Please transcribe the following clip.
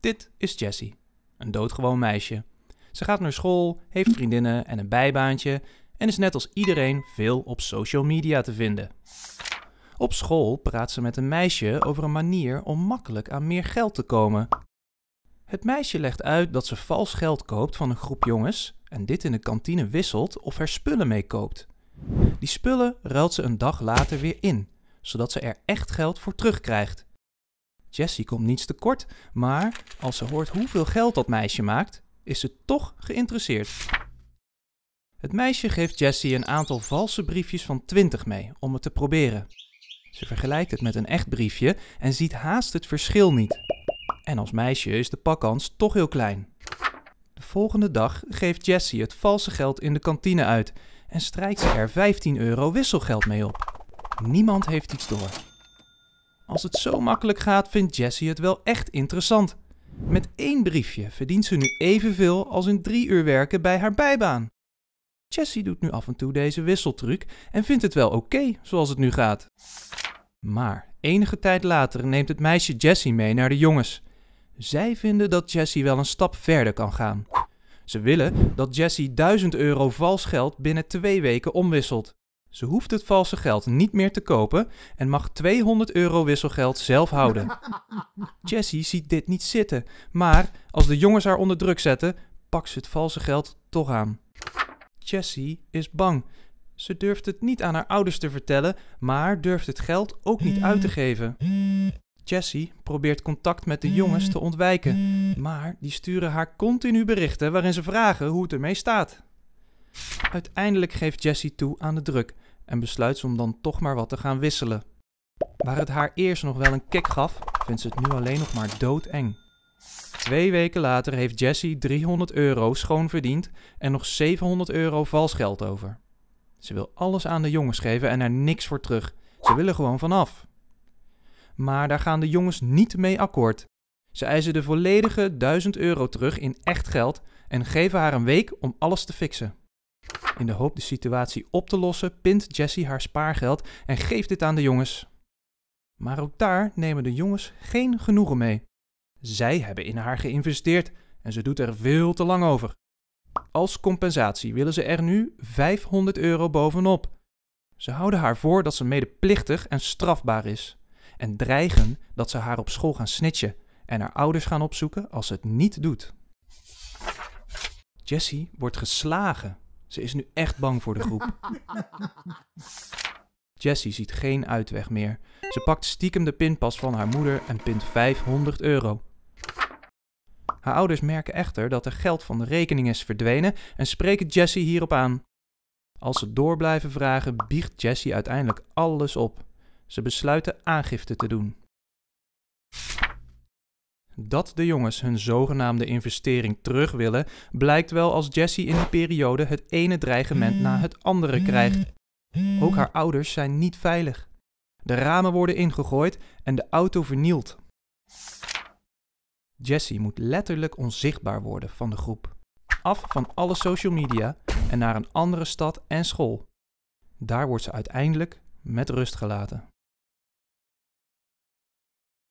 Dit is Jessie, een doodgewoon meisje. Ze gaat naar school, heeft vriendinnen en een bijbaantje en is net als iedereen veel op social media te vinden. Op school praat ze met een meisje over een manier om makkelijk aan meer geld te komen. Het meisje legt uit dat ze vals geld koopt van een groep jongens en dit in de kantine wisselt of er spullen mee koopt. Die spullen ruilt ze een dag later weer in, zodat ze er echt geld voor terugkrijgt. Jessie komt niets tekort, maar als ze hoort hoeveel geld dat meisje maakt, is ze toch geïnteresseerd. Het meisje geeft Jessie een aantal valse briefjes van 20 mee om het te proberen. Ze vergelijkt het met een echt briefje en ziet haast het verschil niet. En als meisje is de pakkans toch heel klein. De volgende dag geeft Jessie het valse geld in de kantine uit en strijkt ze er 15 euro wisselgeld mee op. Niemand heeft iets door. Als het zo makkelijk gaat, vindt Jessie het wel echt interessant. Met één briefje verdient ze nu evenveel als in drie uur werken bij haar bijbaan. Jessie doet nu af en toe deze wisseltruc en vindt het wel oké zoals het nu gaat. Maar enige tijd later neemt het meisje Jessie mee naar de jongens. Zij vinden dat Jessie wel een stap verder kan gaan. Ze willen dat Jessie 1000 euro vals geld binnen twee weken omwisselt. Ze hoeft het valse geld niet meer te kopen en mag 200 euro wisselgeld zelf houden. Jessie ziet dit niet zitten, maar als de jongens haar onder druk zetten, pakt ze het valse geld toch aan. Jessie is bang. Ze durft het niet aan haar ouders te vertellen, maar durft het geld ook niet uit te geven. Jessie probeert contact met de jongens te ontwijken, maar die sturen haar continu berichten waarin ze vragen hoe het ermee staat. Uiteindelijk geeft Jessie toe aan de druk en besluit ze om dan toch maar wat te gaan wisselen. Waar het haar eerst nog wel een kick gaf, vindt ze het nu alleen nog maar doodeng. Twee weken later heeft Jessie 300 euro schoon verdiend en nog 700 euro vals geld over. Ze wil alles aan de jongens geven en er niks voor terug. Ze willen gewoon vanaf. Maar daar gaan de jongens niet mee akkoord. Ze eisen de volledige 1000 euro terug in echt geld en geven haar een week om alles te fixen. In de hoop de situatie op te lossen, pint Jessie haar spaargeld en geeft dit aan de jongens. Maar ook daar nemen de jongens geen genoegen mee. Zij hebben in haar geïnvesteerd en ze doet er veel te lang over. Als compensatie willen ze er nu 500 euro bovenop. Ze houden haar voor dat ze medeplichtig en strafbaar is. En dreigen dat ze haar op school gaan snitchen en haar ouders gaan opzoeken als ze het niet doet. Jessie wordt geslagen. Ze is nu echt bang voor de groep. Jessie ziet geen uitweg meer. Ze pakt stiekem de pinpas van haar moeder en pint 500 euro. Haar ouders merken echter dat er geld van de rekening is verdwenen en spreken Jessie hierop aan. Als ze door blijven vragen, biecht Jessie uiteindelijk alles op. Ze besluiten aangifte te doen. Dat de jongens hun zogenaamde investering terug willen, blijkt wel als Jessie in die periode het ene dreigement na het andere krijgt. Ook haar ouders zijn niet veilig. De ramen worden ingegooid en de auto vernield. Jessie moet letterlijk onzichtbaar worden van de groep. Af van alle social media en naar een andere stad en school. Daar wordt ze uiteindelijk met rust gelaten.